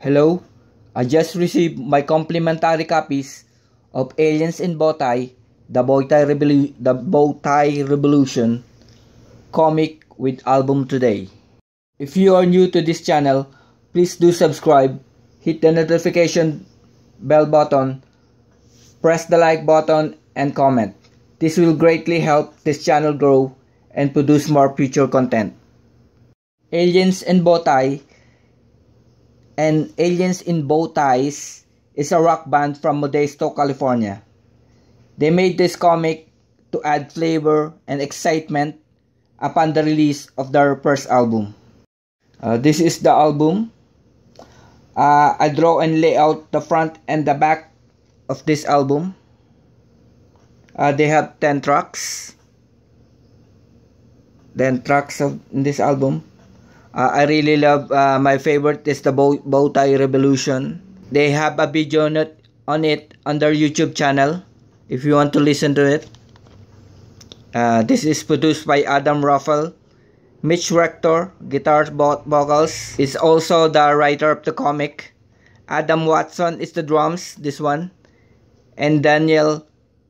Hello, I just received my complimentary copies of Aliens in Bowtie, the Bowtie, the Bowtie Revolution comic with album today. If you are new to this channel, please do subscribe, hit the notification bell button, press the like button, and comment. This will greatly help this channel grow and produce more future content. Aliens in Bowtie and Aliens in Bow Ties is a rock band from Modesto, California. They made this comic to add flavor and excitement upon the release of their first album. Uh, this is the album. Uh, I draw and lay out the front and the back of this album. Uh, they have 10 tracks. 10 tracks of this album. Uh, I really love uh, my favorite is the bow, tie revolution. They have a video on it, on it on their YouTube channel if you want to listen to it. Uh, this is produced by Adam Ruffel. Mitch Rector, guitar vocals, is also the writer of the comic. Adam Watson is the drums, this one. And Daniel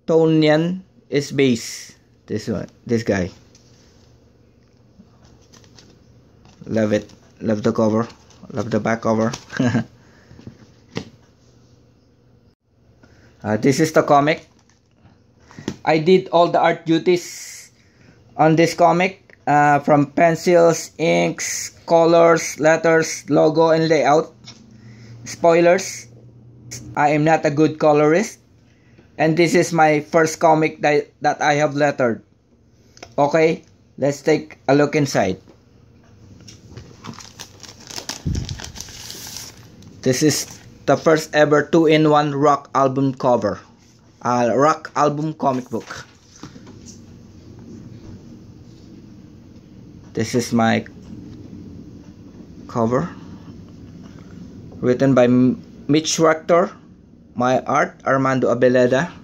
Tonian is bass, this one, this guy. Love it. Love the cover. Love the back cover. uh, this is the comic. I did all the art duties on this comic uh, from pencils, inks, colors, letters, logo, and layout. Spoilers. I am not a good colorist. And this is my first comic that, that I have lettered. Okay, let's take a look inside. This is the first ever 2-in-1 rock album cover. Uh, rock album comic book. This is my cover. Written by Mitch Rector. My art, Armando Abeleda.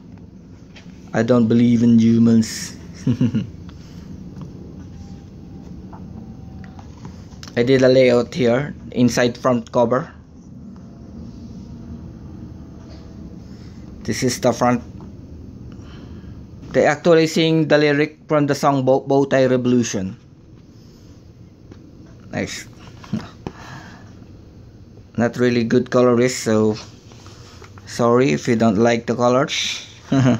I don't believe in humans. I did a layout here, inside front cover. This is the front. They actually sing the lyric from the song Bow, Bow Revolution. Nice. Not really good colorist, so sorry if you don't like the colors. I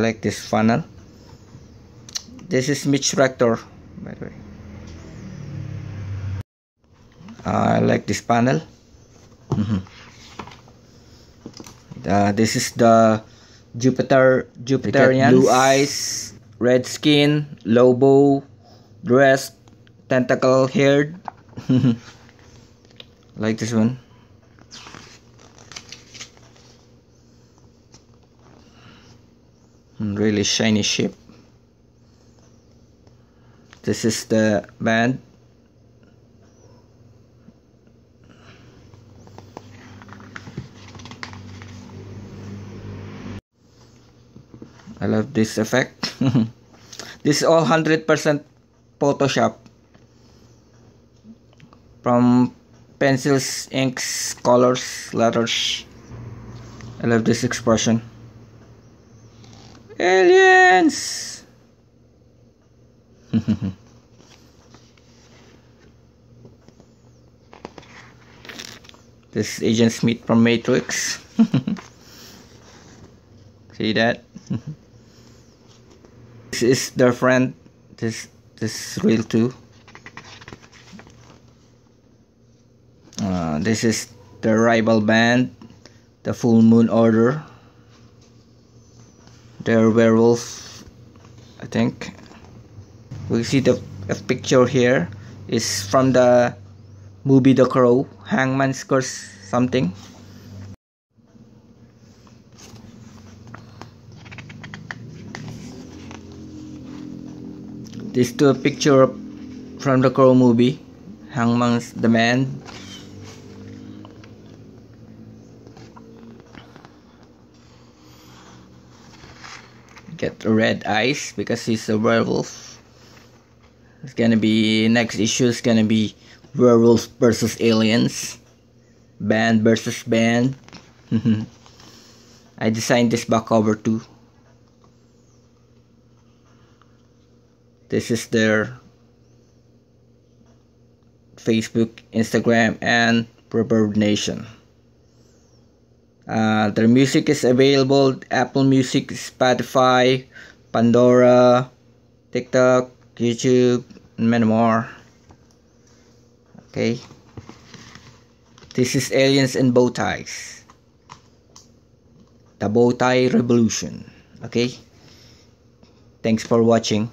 like this funnel. This is Mitch Rector, by the way. I like this panel. Mm -hmm. uh, this is the Jupiter Jupiterians. Blue eyes red skin lobo dressed tentacle haired. Like this one. Hmm, really shiny shape. This is the band I love this effect. This is all 100% Photoshop. From pencils inks colors letters. I love this expression. Aliens! This is Agent Smith from Matrix. See that is their friend. This this real too. Uh, this is the rival band the full moon order. Their werewolf I think. We see the picture here. Is from the movie The Crow Hangman's Curse something This is a picture from the Crow movie, Hangman's the Man. get red eyes because he's a werewolf. It's gonna be next issue is gonna be werewolves versus aliens, band versus band. I designed this back cover too. This is their Facebook, Instagram, and Reverb Nation. Uh, their music is available Apple Music, Spotify, Pandora, TikTok, YouTube, and many more. Okay. This is Aliens and Bow Ties. The Bow Tie Revolution. Okay. Thanks for watching.